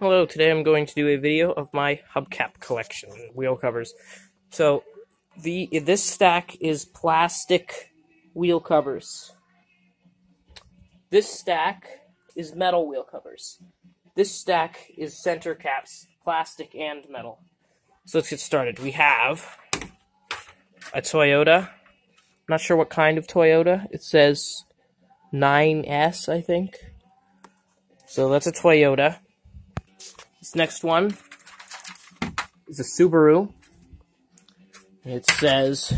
Hello, today I'm going to do a video of my hubcap collection, wheel covers. So, the this stack is plastic wheel covers. This stack is metal wheel covers. This stack is center caps, plastic and metal. So let's get started. We have a Toyota. Not sure what kind of Toyota. It says 9S, I think. So that's a Toyota. This next one is a Subaru. It says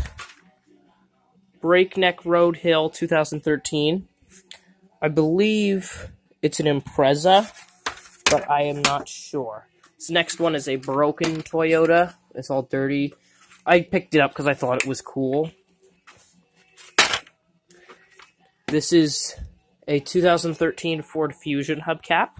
Breakneck Road Hill 2013. I believe it's an Impreza, but I am not sure. This next one is a broken Toyota. It's all dirty. I picked it up because I thought it was cool. This is a 2013 Ford Fusion hubcap.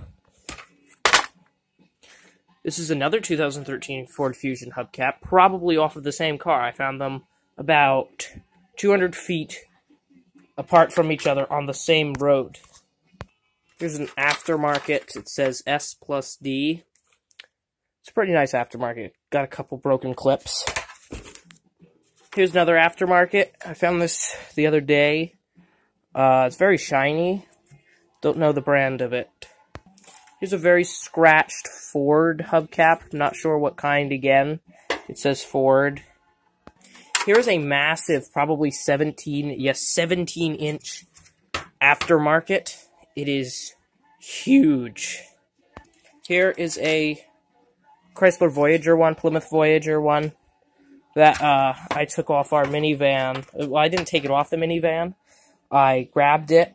This is another 2013 Ford Fusion hubcap, probably off of the same car. I found them about 200 feet apart from each other on the same road. Here's an aftermarket. It says S plus D. It's a pretty nice aftermarket. Got a couple broken clips. Here's another aftermarket. I found this the other day. Uh, it's very shiny. Don't know the brand of it. Here's a very scratched Ford hubcap. Not sure what kind again. It says Ford. Here's a massive, probably 17, yes, 17 inch aftermarket. It is huge. Here is a Chrysler Voyager one, Plymouth Voyager one that uh, I took off our minivan. Well, I didn't take it off the minivan. I grabbed it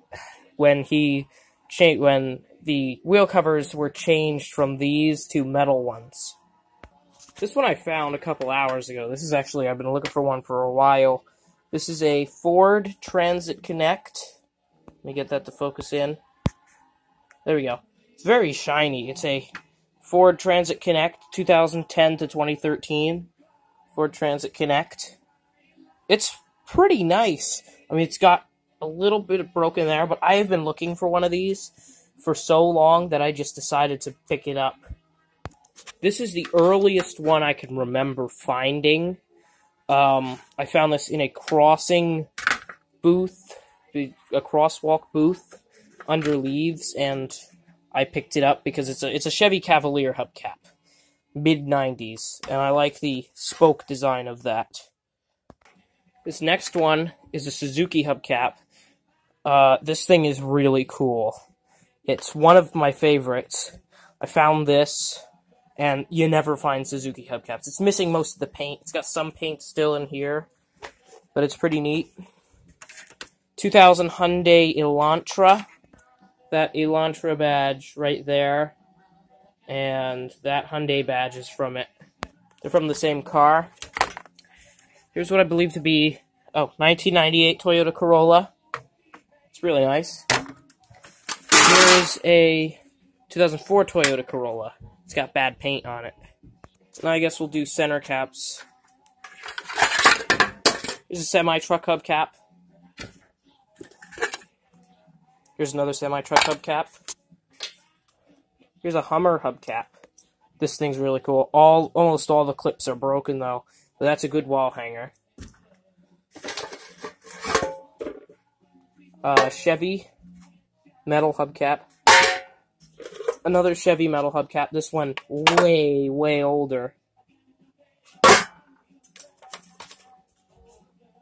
when he when the wheel covers were changed from these to metal ones. This one I found a couple hours ago. This is actually, I've been looking for one for a while. This is a Ford Transit Connect. Let me get that to focus in. There we go. It's very shiny. It's a Ford Transit Connect 2010 to 2013. Ford Transit Connect. It's pretty nice. I mean, it's got a little bit of broken there, but I have been looking for one of these for so long that I just decided to pick it up. This is the earliest one I can remember finding. Um, I found this in a crossing booth, a crosswalk booth under leaves, and I picked it up because it's a it's a Chevy Cavalier hubcap, mid '90s, and I like the spoke design of that. This next one is a Suzuki hubcap. Uh, this thing is really cool. It's one of my favorites. I found this, and you never find Suzuki hubcaps. It's missing most of the paint. It's got some paint still in here, but it's pretty neat. 2000 Hyundai Elantra. That Elantra badge right there, and that Hyundai badge is from it. They're from the same car. Here's what I believe to be, oh, 1998 Toyota Corolla. It's really nice. Here's a 2004 Toyota Corolla. It's got bad paint on it. Now I guess we'll do center caps. Here's a semi-truck hubcap. Here's another semi-truck hubcap. Here's a Hummer hubcap. This thing's really cool. All Almost all the clips are broken, though. But that's a good wall hanger. Uh, Chevy metal hubcap. Another Chevy metal hubcap. This one way, way older.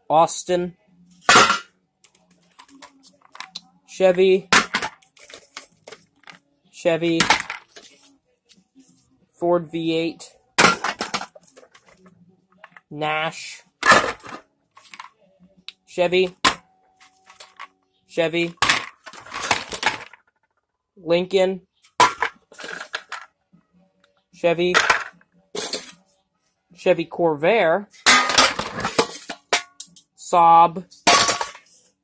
Austin. Chevy. Chevy. Ford V8. Nash. Chevy. Chevy. Lincoln, Chevy, Chevy Corvair, Saab,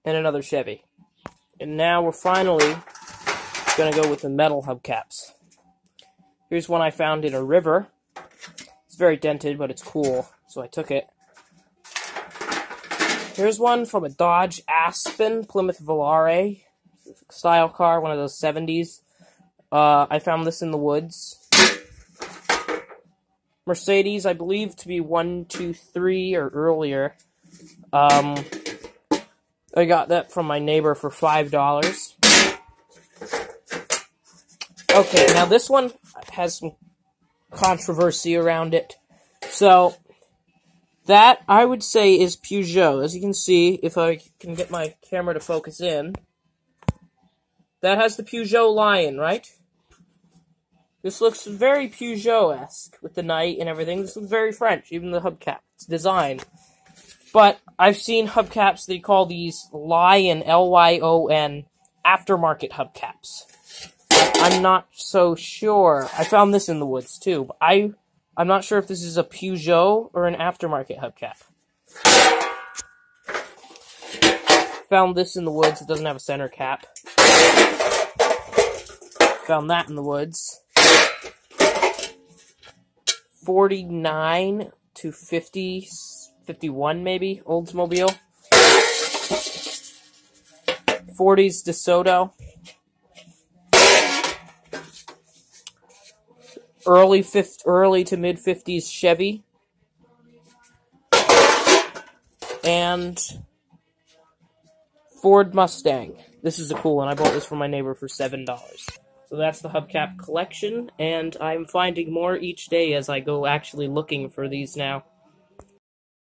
and another Chevy. And now we're finally going to go with the metal hubcaps. Here's one I found in a river. It's very dented, but it's cool, so I took it. Here's one from a Dodge Aspen Plymouth Volare style car, one of those 70s. Uh, I found this in the woods. Mercedes, I believe to be one, two, three or earlier. Um, I got that from my neighbor for five dollars. Okay, now this one has some controversy around it. So, that, I would say, is Peugeot. As you can see, if I can get my camera to focus in, that has the Peugeot lion, right? This looks very Peugeot-esque, with the knight and everything. This looks very French, even the hubcap. Design. But, I've seen hubcaps, they call these Lion, L-Y-O-N, aftermarket hubcaps. I'm not so sure. I found this in the woods too, but I I'm not sure if this is a Peugeot or an aftermarket hubcap. Found this in the woods. It doesn't have a center cap. Found that in the woods. 49 to 50, 51 maybe, Oldsmobile. 40s DeSoto. early fifth, early to mid fifties Chevy, and Ford Mustang. This is a cool one. I bought this from my neighbor for seven dollars. So that's the hubcap collection, and I'm finding more each day as I go actually looking for these now.